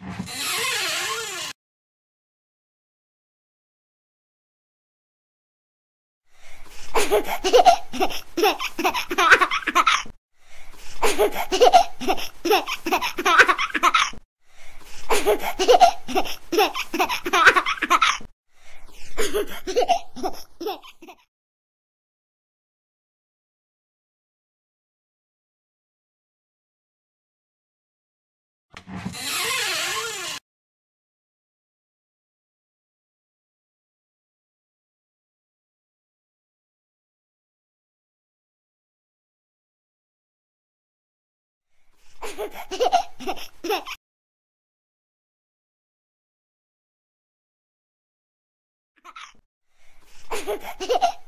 Yeah. Ha ha ha!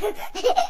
Ha ha ha!